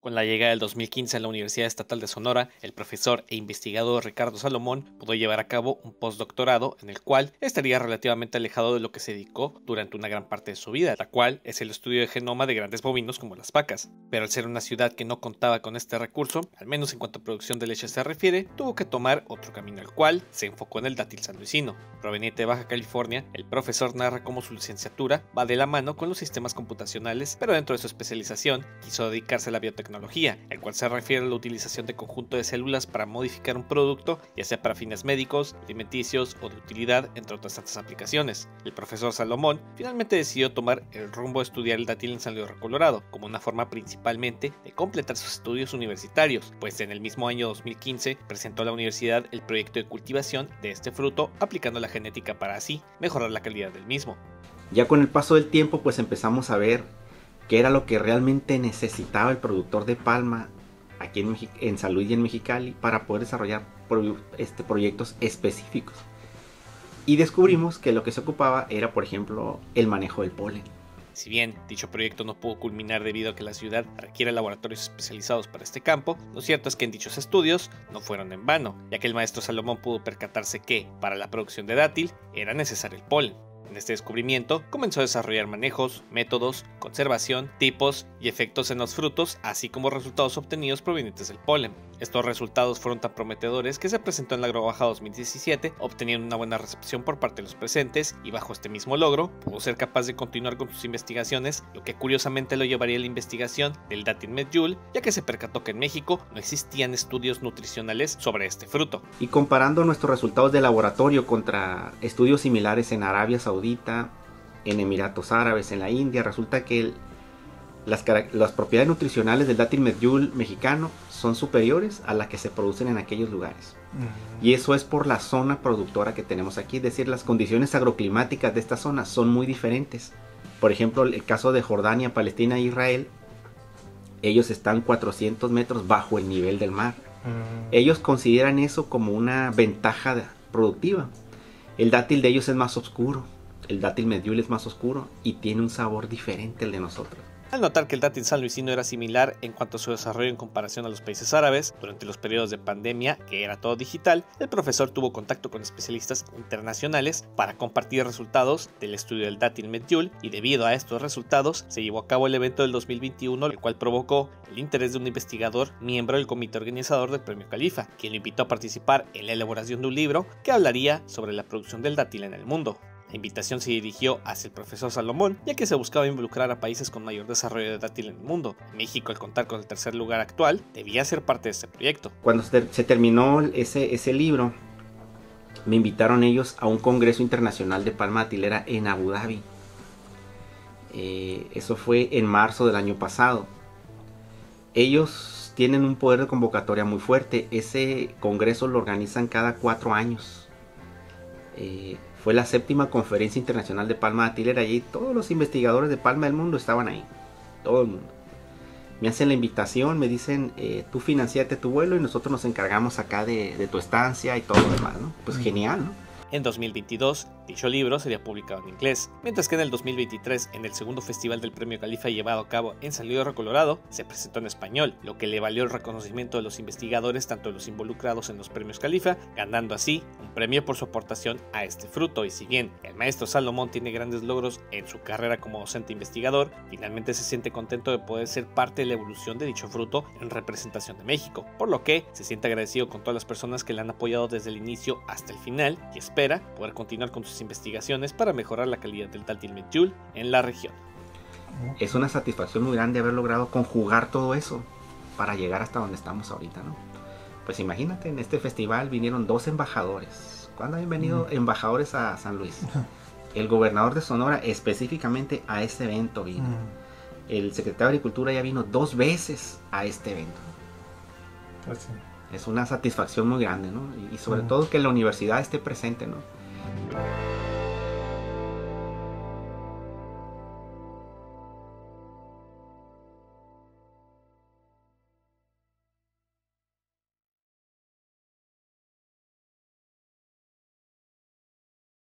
Con la llegada del 2015 a la Universidad Estatal de Sonora, el profesor e investigador Ricardo Salomón pudo llevar a cabo un postdoctorado en el cual estaría relativamente alejado de lo que se dedicó durante una gran parte de su vida, la cual es el estudio de genoma de grandes bovinos como las vacas. Pero al ser una ciudad que no contaba con este recurso, al menos en cuanto a producción de leche se refiere, tuvo que tomar otro camino, el cual se enfocó en el dátil sanluisino. Proveniente de Baja California, el profesor narra cómo su licenciatura va de la mano con los sistemas computacionales, pero dentro de su especialización quiso dedicarse a la biotecnología el cual se refiere a la utilización de conjunto de células para modificar un producto, ya sea para fines médicos, alimenticios o de utilidad, entre otras tantas aplicaciones. El profesor Salomón finalmente decidió tomar el rumbo a estudiar el dátil en San Luis Colorado, como una forma principalmente de completar sus estudios universitarios, pues en el mismo año 2015 presentó a la universidad el proyecto de cultivación de este fruto aplicando la genética para así mejorar la calidad del mismo. Ya con el paso del tiempo pues empezamos a ver qué era lo que realmente necesitaba el productor de palma aquí en, Luis y en Mexicali para poder desarrollar este, proyectos específicos. Y descubrimos que lo que se ocupaba era, por ejemplo, el manejo del polen. Si bien dicho proyecto no pudo culminar debido a que la ciudad requiere laboratorios especializados para este campo, lo cierto es que en dichos estudios no fueron en vano, ya que el maestro Salomón pudo percatarse que, para la producción de dátil, era necesario el polen, en este descubrimiento comenzó a desarrollar manejos, métodos, conservación, tipos y efectos en los frutos, así como resultados obtenidos provenientes del polen. Estos resultados fueron tan prometedores que se presentó en la Agrobaja 2017, obteniendo una buena recepción por parte de los presentes y bajo este mismo logro pudo ser capaz de continuar con sus investigaciones, lo que curiosamente lo llevaría a la investigación del Datin Medjool, ya que se percató que en México no existían estudios nutricionales sobre este fruto. Y comparando nuestros resultados de laboratorio contra estudios similares en Arabia Saudita, en Emiratos Árabes, en la India, resulta que las, las, propiedades nutricionales del dátil medjool mexicano son superiores a las que se producen en aquellos lugares. Y eso es por la zona productora que tenemos aquí, es decir, las condiciones agroclimáticas de esta zona son muy diferentes. Por ejemplo, el caso de Jordania, Palestina e Israel, ellos están 400 metros bajo el nivel del mar. Ellos consideran eso como una ventaja productiva. El dátil de ellos es más oscuro, el dátil medjool es más oscuro y tiene un sabor diferente al de nosotros. Al notar que el dátil sanluisino era similar en cuanto a su desarrollo en comparación a los países árabes, durante los periodos de pandemia, que era todo digital, el profesor tuvo contacto con especialistas internacionales para compartir resultados del estudio del dátil medjool y debido a estos resultados se llevó a cabo el evento del 2021, el cual provocó el interés de un investigador miembro del comité organizador del Premio Califa, quien lo invitó a participar en la elaboración de un libro que hablaría sobre la producción del dátil en el mundo. La invitación se dirigió hacia el profesor Salomón, ya que se buscaba involucrar a países con mayor desarrollo de dátil en el mundo. México, al contar con el tercer lugar actual, debía ser parte de este proyecto. Cuando se terminó ese, libro, me invitaron ellos a un congreso internacional de palma datilera en Abu Dhabi. Eh, eso fue en marzo del año pasado. Ellos tienen un poder de convocatoria muy fuerte. Ese congreso lo organizan cada cuatro años. Eh, fue la séptima conferencia internacional de palma datilera y todos los investigadores de palma del mundo estaban ahí. Todo el mundo. Me hacen la invitación, me dicen, eh, tú financiate tu vuelo y nosotros nos encargamos acá de, de tu estancia y todo lo demás, ¿no? Pues genial, ¿no? En 2022, dicho libro sería publicado en inglés, mientras que en el 2023, en el segundo festival del Premio Califa llevado a cabo en San Luis Colorado, se presentó en español, lo que le valió el reconocimiento de los investigadores, tanto los involucrados en los premios Califa, ganando así un premio por su aportación a este fruto. Y si bien el maestro Salomón tiene grandes logros en su carrera como docente investigador, finalmente se siente contento de poder ser parte de la evolución de dicho fruto en representación de México, por lo que se siente agradecido con todas las personas que le han apoyado desde el inicio hasta el final y espera poder continuar con sus investigaciones para mejorar la calidad del dátil medjool en la región. Es una satisfacción muy grande haber logrado conjugar todo eso para llegar hasta donde estamos ahorita, ¿no? Pues imagínate, en este festival vinieron dos embajadores. ¿Cuándo han venido embajadores a San Luis? El gobernador de Sonora específicamente a este evento vino. El secretario de Agricultura ya vino dos veces a este evento. Pues es una satisfacción muy grande, ¿no? Y, sobre todo que la universidad esté presente, ¿no?